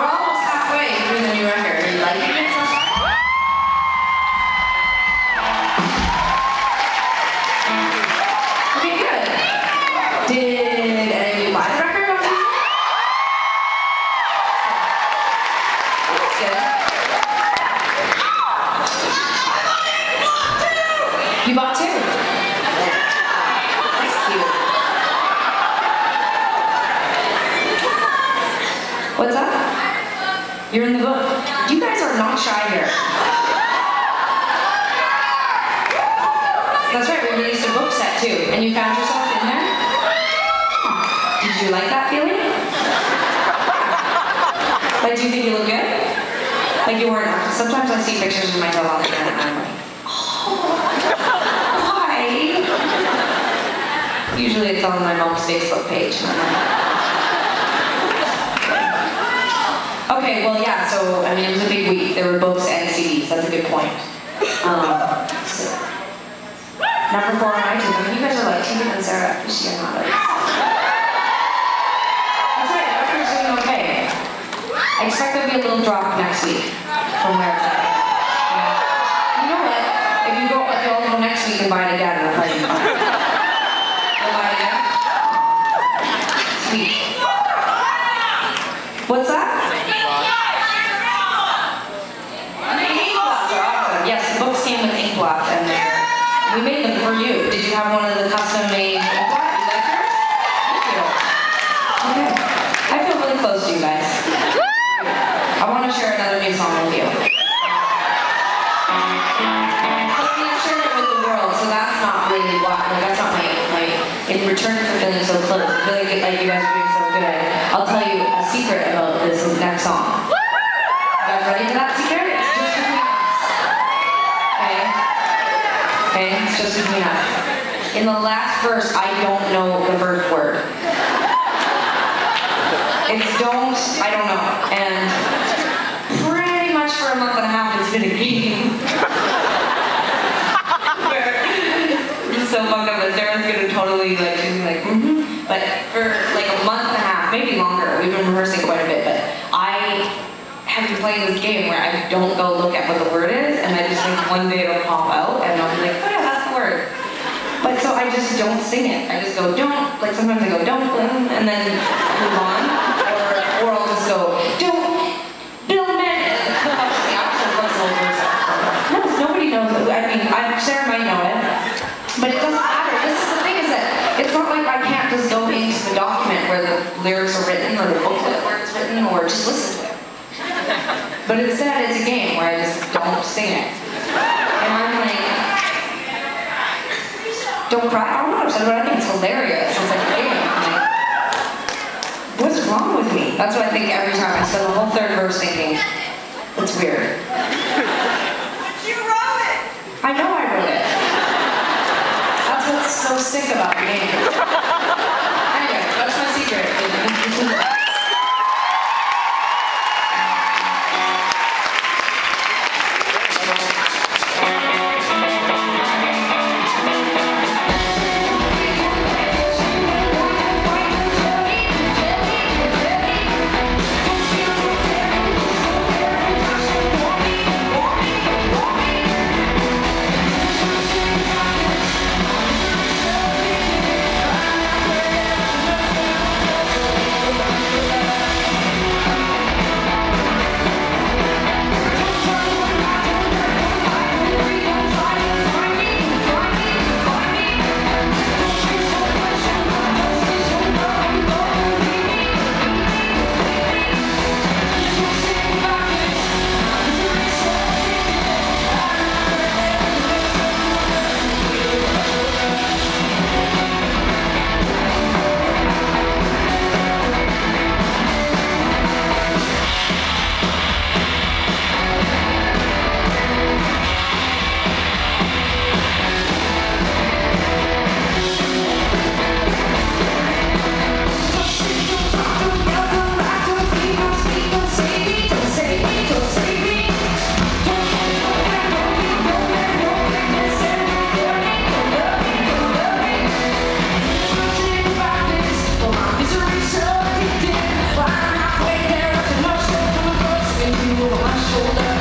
We're almost halfway through the new record. Are you liking it so far? Okay, good. Did any of you buy the record on Tuesday? That's good. You bought two? That's cute. What's up? You're in the book. You guys are not shy here. That's right, we released a book set too, and you found yourself in there? Did you like that feeling? Like, do you think you look good? Like you weren't, sometimes I see pictures of myself on the internet and I'm like, oh, why? Usually it's on my mom's Facebook page. and I'm like, Okay, well, yeah, so, I mean, it was a big week. There were books and CDs. That's a good point. Um, so, number four on iTunes. I mean, you guys are like, Tegan and Sara, like... That's right, record's doing okay. I expect there'll be a little drop next week from where it's at. You know what? If you go, if you all go next week and buy it again, it'll probably be fine. Buy it again? Sweet. What's that? Ink blots are awesome. Yes, the books came with ink blots, and we made them for you. Did you have one of the custom-made ink blots? You like yours? Thank you. Okay. I feel really close to you guys. I want to share another new song with you. I shared it with the world, so that's not really why. Like, that's not my, my. In return for feeling so close, feeling like you guys are doing so good, I'll tell you a secret about this next song. You guys ready for that Okay, it's just us. In the last verse, I don't know the first word. It's don't, I don't know. And pretty much for a month and a half, it's been a game. So fucked up that Sara's gonna totally like, be like, mm-hmm. But for like a month and a half, maybe longer, we've been rehearsing quite a bit, but I have been playing this game where I don't go look at what the word is, and I just think one day it'll pop out, and I'll be like, oh yeah, that's the word. But so I just don't sing it. I just go, don't, like sometimes I go, don't, and then move on. Or, or I'll just go, don't, Bill personal. No, nobody knows. it. I mean, I, Sara might know it, but it doesn't matter. This is the thing is that it's not like I can't just go into the document where the lyrics are written or the booklet where it's written or just listen to it. But instead, it's a game where I just don't sing it. And I'm like, don't cry. I'm not upset about it. I think it's hilarious. It's like a like, what's wrong with me? That's what I think every time. I spend the whole third verse thinking, it's weird. You wrote it! I know I wrote it. That's what's so sick about game. shoulder.